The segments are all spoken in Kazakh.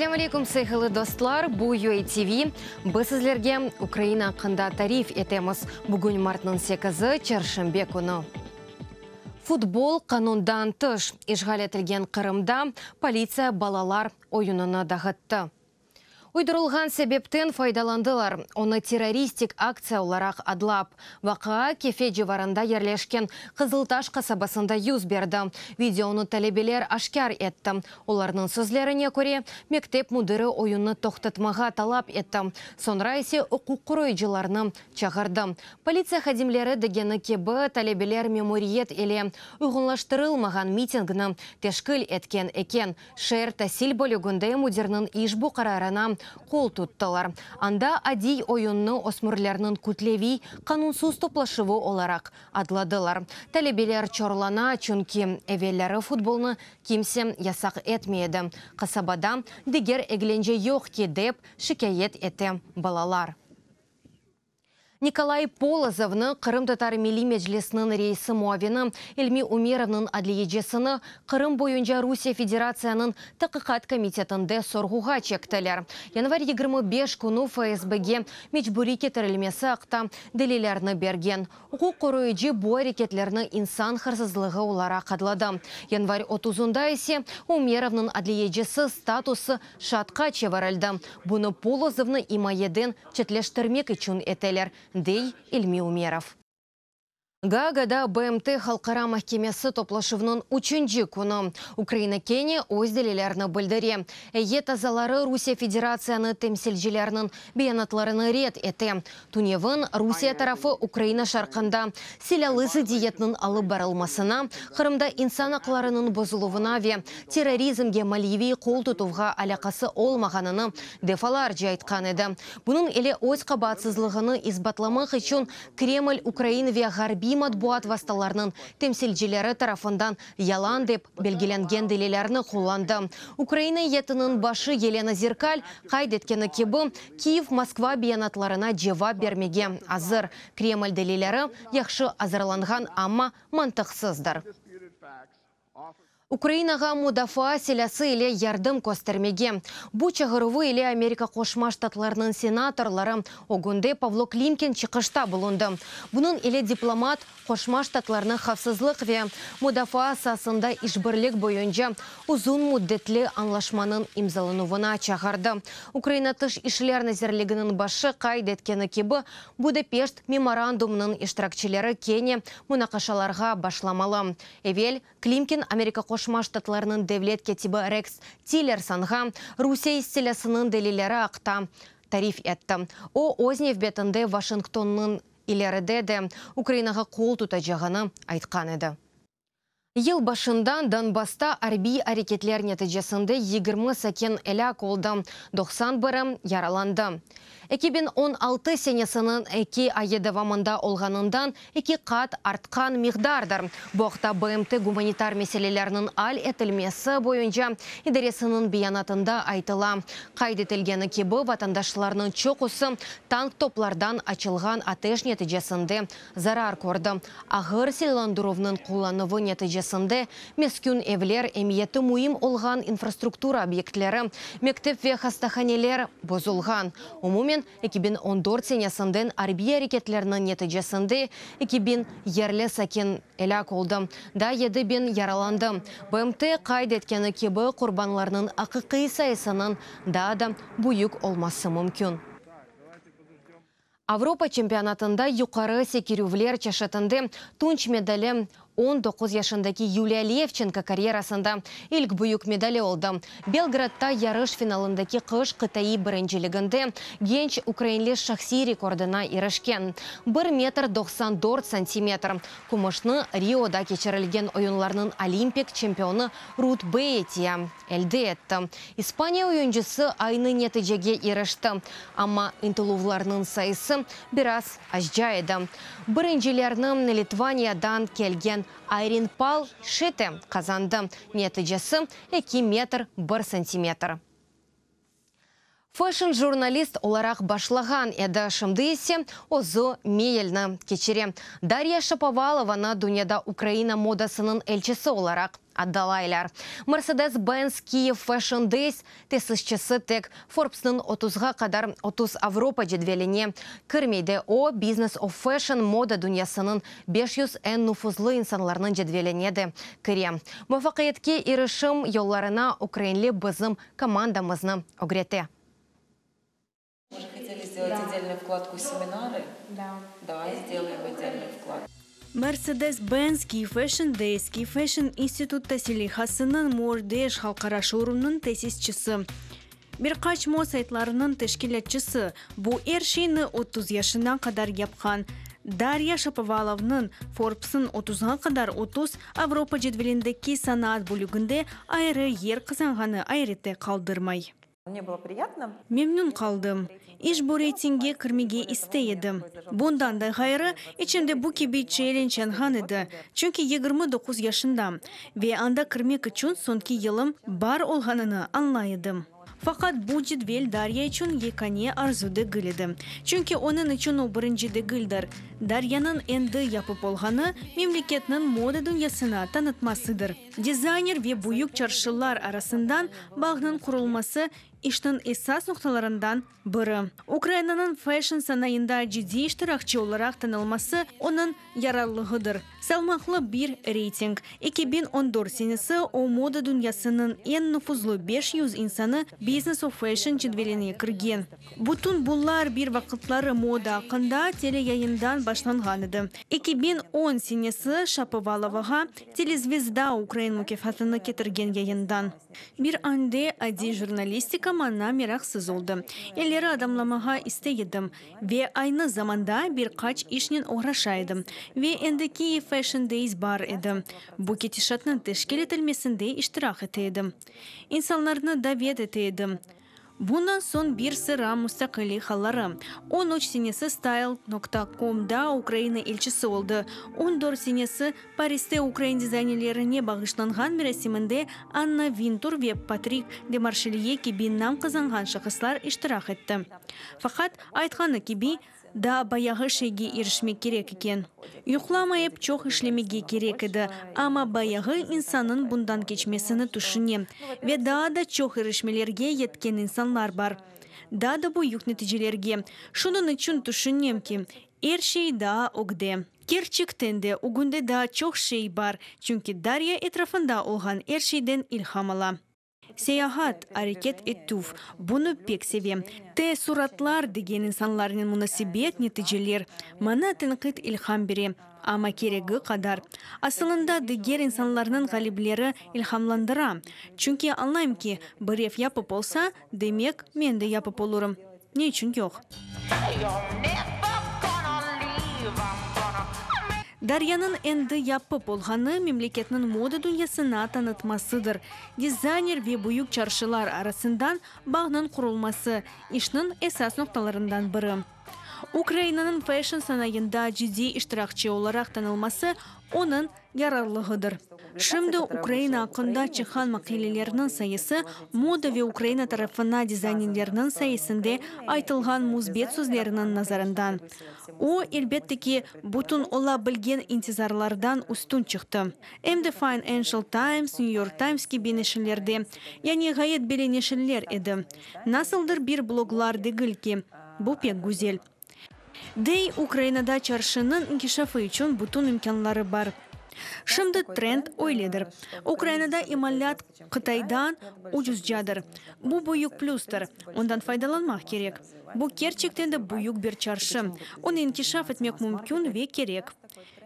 Сәлем алейкум сайхылы достлар, бұ ЮАТВ. Бұсызлерге Украина қында тариф етеміз. Бүгін мартның 8-ы чаршымбе күні. Футбол қанундан тыш. Ишғал етілген Қырымда полиция балалар ойынына дағытты. Уйдырылған себептен файдаландылар. Оны террористик акция оларақ адлап. Вақыға кефе живарында ерлешкен Қызылташ қасабасында юз берді. Видеоны тәлебелер ашкар етті. Оларның сөзлеріне көре мектеп мұдыры ойынны тоқтатмаға талап етті. Сонра есе ұқуқ құройжыларны чағырды. Полиция хадимлері дегені кебі тәлебелер мемориет еле ұғынлаштырылмаған митингіні тешкіл еткен екен. Шер тәсіл ишбу қарарына қол туттылар. Анда адей ойынны осмырлерінің күтлеви қанунсыз топлашывы оларақ адладылар. Тәлебелер чорлана, чүнки әвелері футболны кимсе ясақ етмейді. Қасабада дегер әгленже йоқ ке деп шикәет еті балалар. Николай Полозовны Қырым татары мили мәжілісінің рейсі Муавины Эльми Умеровның адлиежесіні Қырым бойынша Русия Федерацияның тақықат комитетінде сорғуға чектілер. Январ 25 күні ФСБге мечбури кетірілмесі ақта дәлелеріні берген. Ұқу қоройжы бұ әрекетлеріні инсан қырсызлығы олара қадлады. Январь 30-ында есе Умеровның адлиежесі статусы шатқа чеварылды. Бұны Полозовны имаеден четлештірмек үшін етелер дей Ильми Умеров. Гагада БМТ халқара махкемесі топлашывның үшінші күні. Украина кене өз делелеріні білдіре. Әйе тазалары Русия Федерацияны темсілжілерінің бейанатларыны рет еті. Туневын Русия тарафы Украина шарқында селялызы диетнің алып барылмасына, Қырымда инсан ақларының бозылуына ве терроризмге Маливи қол тұтуға алақасы олмағаныны дефалар жайтқан еді. Бұның еле өз қабатсызлығыны Кремль Украина ве ресми матбуат васталарының темсилчилері тарафындан ялан деп белгіленген делелеріні қоланды. Украина етінің башы Елена Зеркаль қайдеткені кебі Киев Москва биянатларына жевап бермеге азыр. Кремль делелері яқшы азырланған амма мантықсыздар. Украинаға мудафа селясы иле ярдым көстермеге. Бұ чағырывы иле Америка қошма штатларының сенаторлары огунде Павло Климкин чықышта бұлынды. Бұның иле дипломат қошма штатларының қавсызлық ве мудафа асасында ішбірлік бойынша ұзун муддетлі анлашманың имзалынуына чағарды. Украина тыш ишлер назерлігінің башы қайдеткені кебі Будапешт меморандумының іштракчелері кене мұнақашаларға башламалы. Эвел Климкин Америка Қошма Штатларының девлет кетібі Рекс Тиллерсонға Русия истелясының делилері ақта тариф етті. О Ознев бетінде Вашингтонның илеріде де Украинаға қол тұта жағаны айтқан еді. Ел башындан Донбаста арби әрекетлер нәтижесінде 20 сәкен әлі қолды, 90 бірім яраланды. 2016 сенесінің әке айы давамында олғанындан екі қат артқан миғдардар. Боқта БМТ гуманитар меселелерінің ал етілмесі бойынша идересінің биянатында айтыла. Қайдетілгені кебі ватандашларының чоқысы танк топлардан ачылған атеш нәтижесінде зарар көрді. Ағыр селандыровның құланывы нәтижесінде мескүн евлер әмиеті мұйым олған инфраструктура объектлері, мектеп ве хастаханелер бұзылған. Умумен 2014 сенесінден арби әрекетлерінің нәтижесінде 2000 ерлі сәкен әлі қолды. Да еді бен яраланды. БМТ қайд еткені кебі құрбанларының ақықи сайысының да да бұйық олмасы мүмкін. Авропа чемпионатында юқары секирювлер чашатынды тунч медалі 19 яшындагы Юлия Левченко карьерасында илк бұйық медалі олды. Белградта ярыш финалындагы қыш Қытайы біріншілігінде генч украинле шахси рекордына ерішкен. 1 метр 94 сантиметр. Кумышны Риода кечірілген ойынларының олимпик чемпионы Рут Бейтия әлді етті. Испания ойыншысы айны нәтижеге ерішті. Амма интылувларының сайысы біраз ажжайды. Біріншілерінің Литваниядан келген Айрин Пал шеті қазанды. Нәтижесі 2 метр 1 сантиметр. Фэшн-журналист оларақ башлаган әді шымдыйсе озу мейелні кечере. Дарья Шаповалованы дүнияда Украина модасының әлчісі оларақ аддалайлар. Mercedes-Benz Киев Fashion Days тесішчісі тек Forbes'ның 30-ға қадар 30 Авропа жедвеліне кірмейді о Business of Fashion мода дүниясының 500 ән нуфузлы инсанларының жедвеленеді кіре. Мұфақиетке ирышым yollarına Украинлі бізім командамызны огреті. Хотели сделать отдельную вкладку семинары. Да. Давай сделаем отдельный вклад. Mercedes-Benz Key Fashion Days Key Fashion Institute тәсілихасының Мордеш халқара шоурумның тәсисчісі. Бірқач мо сайтларының тәшкілетчісі бұл әршейні 30 яшынан қадар япқан. Дарья Шаповаловның Forbes'ın 30-ға қадар 30 Авропа жедвеліндегі санаат бөлігінде айры ер қызанғаны айреті қалдырмай. Мне было приятно. Мемнун қалдым. Иш бұл рейтинге кірмеге істейдім. Бұндан да ғайры, ішімде бұл кеби челлендж янған еді. Чүнки 29 яшында. Ве анда кірмек үшін сонки елім бар олғаныны аңлайдым. Фақат бұл жедвел Дарья үшін екане арзуды гіледі. Чүнки оның үшін ол біріншіді гілдір. Дарьяның энді япып болғаны мемлекетнің мода дүниясына танытмасыдыр. Дизайнер ве бұйық чаршылар арасындан бағның құрылмасы иштің эсас нұқталарындан бірі. Украинаның фэшн санайында жиди иштиракчы оларақ танылмасы оның ярарлығыдыр. Салмақлы бір рейтинг. 2014 сенесі о мода дүниясының ең нұфузлы 500 инсаны бизнес of fashion жедвелене кірген. Бұтын бұлар бір вақытлары мода ақында телеяйындан башланған еді. 2010 сенесі Шаповаловаға телезвезда Украин мукефатыны кетірген яйындан. Bir ande adi jurnalistika manna meraksız oldu. Elleri adamlamağa isteyedim ve aynı zamanda birkaç işinin uğraşaydım ve endeki Fashion Days edim. Bu ketişatның teşkil etilmesinde iştirak eteydim. İnsanlarını davet eteydim. Bundan son bir sıra müstakili halları. 13 senesi style.com'da Ukrayna elçisi oldu. 14 senesi Paris'te Ukrayna dizaynerlerine bağışlanған мерасимінде Анна Винтур ve Патрик Демаршелье gibi нам kazanған шықысылар iştirak etті. Фақат айтқаны кеби да баяғы шеге ерішмек керек екен. Юқламайып чоқ ішлемеге керек еді, ама баяғы инсанын бұндан кечмесіні түшіне. Ве да да чоқ ерішмелерге еткен инсанлар бар. Да да бұл юқ нәтижелерге. Шунын үшін түшінем ки, ер шей да огде. Керчіктен де угунде да чоқ шей бар, чүнки Дарья etrafında olған ер шейден ilham ала. Сеяхат, әрекет еттув. Бұны пек севем. Те суратлар деген инсанларының мұнасибет нетижелер. Мана тінқит илхам бере. Ама керегі қадар. Асылында дегер инсанларының ғалиблері илхамландыра. Чүнки аңлайм ки, бірев япып болса, демек мен де япып олырым. Не үшін жоқ? Дарьяның энді япы болғаны мемлекетінің мода дүниясына танытмасыдыр. Дизайнер ве бұйық чаршылар арасындан бағның құрылмасы, ішнің эсас нұқталарындан бірі. Украинаның фэшн санайында жиди иштиракчы оларақ танылмасы оның ярарлығыдыр. Шымды Украина ақында чыхан мақилелерінің сайысы мода ве Украина тарапына дизайнерлерінің сайысында айтылған музбет сөздерінің назарындан. О, ki бүтін ола білген интизарлардан үстін шықты. Әмді Financial Times, New York Times gibi нешілерде, яғни ғайет беле нешілер еді. Насылдыр бір блоглар дегіл ки, бұл пек гүзел. Дей Украинада чаршының инкишафы үшін бүтін имканлары бар. Шымды тренд ойледір. Украинада ималят Қытайдан ұжыз жадыр. Бұл бұйық плюстыр. Ондан файдаланмақ керек. Бұл керчектенді бұйық бір чаршы. Оны инкишаф етмек мүмкін ве керек.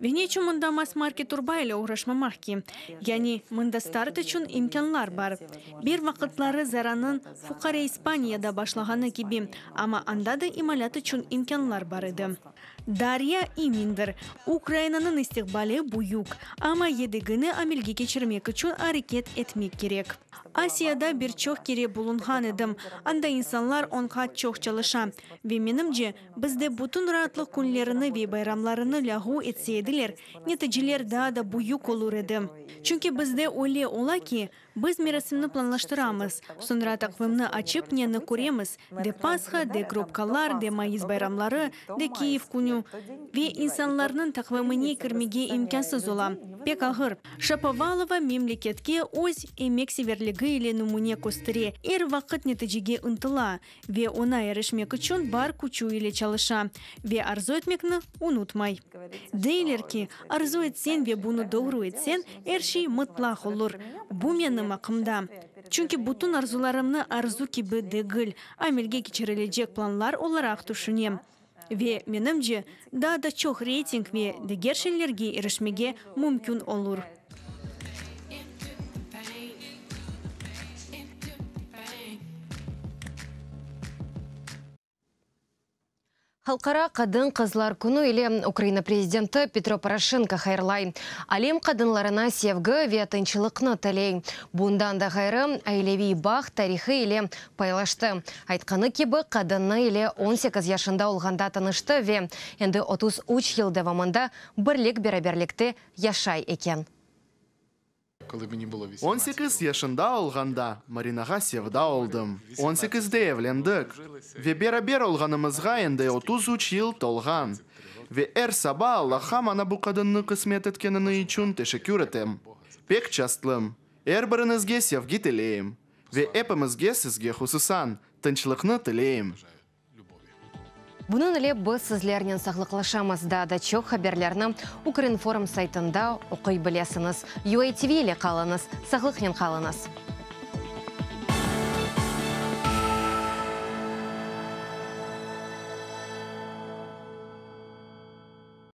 Венечу мында мас-маркет урбайлы уğraşмамақ ки. Яни мында старт үшін имканлар бар. Bir вақытлары заранын Фукаре Испанияда башлағаны кеби, ама анда да ималят үшін имканлар бар еді. Дарья Иминдер, Украинаның истиқбалы бұйук, ама едігіні амелге кечірмек үшін әрекет етмек керек. Асияда бір чоқ кере бұлынған едім. Анда инсанлар онға чоқ çalışа. Ве менімже, бізде бұтын ратлық күнлеріні ве байрамларыны лягу етседілер, нетіжелер да да бұйук олыр едім. Чүнки бізде оле ола ки, Біз мерасымны планлаштырамыз. Sonra takvimni açıp neni көреміз. Де Пасха, де гробкалар, де майыз байрамлары, де Киев күнü. Ve insanların takvimini кірмеге имкансыз ола. Пек ağır. Шаповалова мемлекетке өз емек северлігі ile numune көстіре. Ер вақыт нәтижеге ынтыла. Ve ona erişmek için бар күчу etsen ve bunu doğru etsen her şey mutlak olur. Bu benim akımda. Çünkü bütün arzularımны arzu gibi değil, amelge geçirilecek planlar olarak düşünem. Ve menimce daha da çok reyting ve diğer şeylerge erişmege Халқара қадын қызлар күні еле Украина президенті Петро Порошенко хайырлай. Алем қадынларына севгі ветінчілікні тілей. Бұндан да хайры айлеви бақ тарихы еле пайлашты. Айтқаны кебі қадынны еле 18 яшында олғанда тынышты ве енді 33 ел давамында бірлік бераберлікті яшай екен. Коли мені було 18. 18 yaşında olganda Marinaga sevda oldum. 18'de evlendik. Ve beraber olganımızga endi 33 yıl tolgan. Ve er sabah Allah'a bana bu kadını kısmet etkenini için teşekkür etem. Pek çastlım. Er birinizge sevgi tileyim. Ve hepimizge sizge hususan тынчлыкны тілейм. Бұның іле біз сізлерінен сақлықлашамыз да чоқ хаберлерні Укринформ сайтында оқи білесіңіз. UATV ile қалыңыз, сақлықнен қалыңыз.